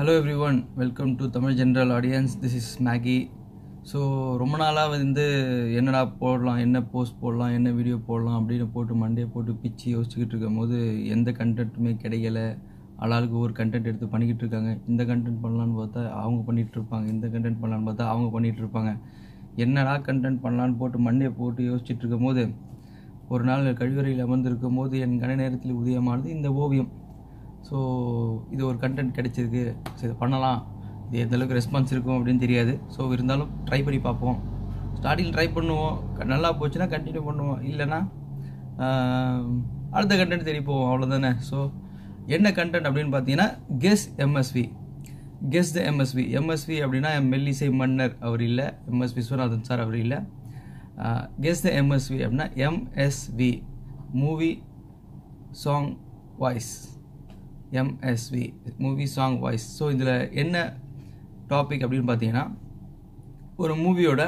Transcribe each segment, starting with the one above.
Hello everyone welcome to Tamil general audience this is Maggie so ரொம்ப நாளாக வந்து என்னடா போடலாம் என்ன போஸ்ட் போடலாம் என்ன வீடியோ போடலாம் அப்படின்னு போட்டு மண்டே போட்டு பிச்சு யோசிச்சுக்கிட்டு இருக்கும் போது எந்த கண்டென்ட்டுமே கிடைக்கல. ஆளாளுக்கு ஒரு கண்டென்ட் எடுத்து பண்ணிக்கிட்டு இருக்காங்க. இந்த கண்டென்ட் பண்ணலான்னு பார்த்தா அவங்க பண்ணிகிட்டு இருப்பாங்க. இந்த கண்டென்ட் பண்ணலான்னு பார்த்தா அவங்க பண்ணிகிட்டு இருப்பாங்க. என்னடா கண்டென்ட் பண்ணலான்னு போட்டு மண்டே போட்டு யோசிச்சுட்டு இருக்கும் போது ஒரு நாள் கழிவறையில் அமர்ந்திருக்கும் போது என் கன நேரத்தில் உதயமானது இந்த ஓவியம். ஸோ இது ஒரு கண்டென்ட் கிடைச்சிருக்கு. சரி இதை பண்ணலாம். இது எந்த அளவுக்கு ரெஸ்பான்ஸ் இருக்கும் அப்படின்னு தெரியாது. ஸோ இருந்தாலும் ட்ரை பண்ணி பார்ப்போம். ஸ்டார்டிங் ட்ரை பண்ணுவோம். நல்லா போச்சுன்னா கண்டினியூ பண்ணுவோம். இல்லைன்னா அடுத்த கண்டென்ட் தேடி போவோம். அவ்வளோதானே ஸோ என்ன கண்டென்ட் அப்படின்னு பார்த்தீங்கன்னா guess MSV guess the MSV MSV அப்படின்னா மெல்லிசை மன்னர் அவர் இல்லை. எம்எஸ் விஸ்வநாதன் சார் அவர் இல்லை. கெஸ் த எம்எஸ்வி அப்படின்னா MSV movie song voice MSV movie song voice so இதில் என்ன டாபிக் அப்படின்னு பார்த்தீங்கன்னா ஒரு மூவியோட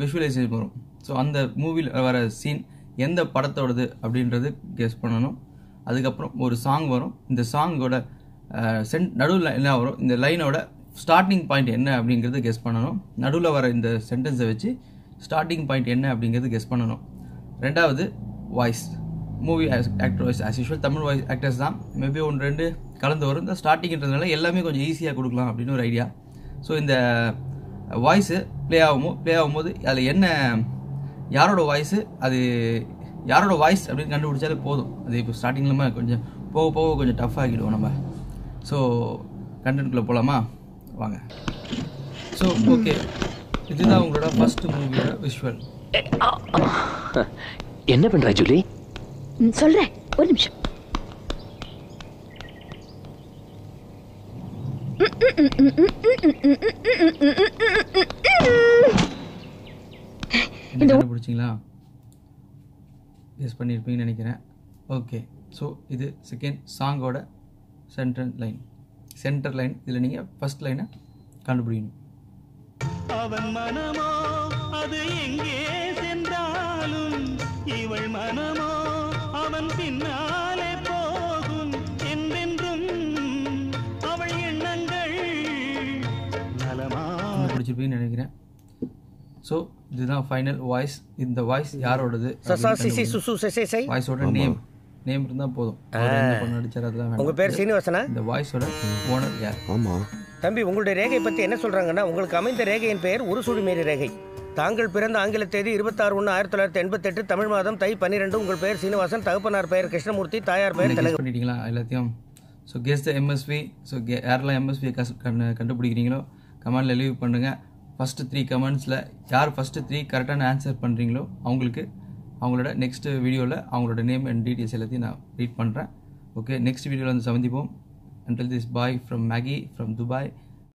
விஷுவலைசேஷன் வரும். ஸோ அந்த மூவியில் வர சீன் எந்த படத்தோடது அப்படின்றது கெஸ் பண்ணணும். அதுக்கப்புறம் ஒரு சாங் வரும். இந்த சாங்கோட சென்ட் நடுவில் என்ன வரும்? இந்த லைனோட ஸ்டார்டிங் பாயிண்ட் என்ன அப்படிங்கிறது கெஸ் பண்ணணும். நடுவில் வர இந்த சென்டென்ஸை வச்சு ஸ்டார்டிங் பாயிண்ட் என்ன அப்படிங்கிறது கெஸ் பண்ணணும். ரெண்டாவது voice movie actor voice as usual Tamil voice actors தான். மேபி ஒன்று ரெண்டு கலந்து வரும். இந்த ஸ்டார்டிங்கிறதுனால எல்லாமே கொஞ்சம் ஈஸியாக கொடுக்கலாம் அப்படின்னு ஒரு ஐடியா ஸோ இந்த வாய்ஸு ப்ளே ஆகும் ப்ளே ஆகும்போது அதில் என்ன யாரோட வாய்ஸு அது யாரோட வாய்ஸ் அப்படின்னு கண்டுபிடிச்சாலே போதும். அது இப்போ ஸ்டார்டிங்கில் கொஞ்சம் போக போக கொஞ்சம் டஃப் ஆகிடுவோம் நம்ம. ஸோ கண்டென்ட்குள்ளே போகலாமா வாங்க. ஸோ ஓகே இதுதான் உங்களோட ஃபஸ்ட்டு மூவியோட விஷுவல் என்ன பண்ணுறா ஜூலி? சொல்றேன். ஒரு நிமிஷம். என்ன கண்டுபிடிச்சிங்களா? கெஸ் பண்ணியிருப்பீங்கன்னு நினைக்கிறேன். ஓகே ஸோ இது செகண்ட் சாங்கோட சென்டர் லைன் சென்டர் லைன் இதில் நீங்கள் ஃபர்ஸ்ட் லைனை கண்டுபிடிக்கணும். அவன் மனமோ அது எங்கே சென்றாலும் இவள் மனமோ அவன் பின்னாலே போகும் என்றென்றும் அவள் எண்ணங்கள் நலமா? கண்டுபிடிச்சிருப்பீங்கன்னு நினைக்கிறேன். ஸோ இதுதான் ஃபைனல் வாய்ஸ் இந்த வாய்ஸ் யாரோடது? சசா சிசி சுசு செசே சை வாய்ஸோட நேம் நேம் இருந்தால் போதும். பண்ண அதெல்லாம் உங்க வேண்டாம் பேர் சீனிவாசனா? இந்த வாய்ஸோட ஓனர் யார்? தம்பி உங்களுடைய ரேகை பத்தி என்ன சொல்றாங்கன்னா உங்களுக்கு அமைந்த ரேகையின் பெயர் உருசுடி மேரி ரேகை. தாங்கள் பிறந்த ஆங்கில தேதி இருபத்தாறு ஒன்று ஆயிரத்தி தொள்ளாயிரத்தி எண்பத்தெட்டு தமிழ் மாதம் தை பன்னிரெண்டு. உங்கள் பெயர் சீனிவாசன் தகப்பனார் பெயர் கிருஷ்ணமூர்த்தி தாயார் பெயர் கெஸ் திலகம். பண்ணிட்டீங்களா எல்லாத்தையும்? So guess the MSV so யாரெல்லாம் எம்எஸ்வி கண்டு கண்டுபிடிக்கிறீங்களோ கமெண்டில் லீவ் பண்ணுங்கள் ஃபஸ்ட்டு த்ரீ கமெண்ட்ஸில் யார் ஃபஸ்ட்டு த்ரீ கரெக்டான ஆன்சர் பண்ணுறீங்களோ அவங்களுக்கு அவங்களோட நெக்ஸ்ட் வீடியோவில் அவங்களோட நேம் அண்ட் டீட்டெயில்ஸ் எல்லாத்தையும் நான் ரீட் பண்ணுறேன் ஓகே நெக்ஸ்ட் வீடியோவில் வந்து சந்திப்போம். Until this bye from maggie from dubai.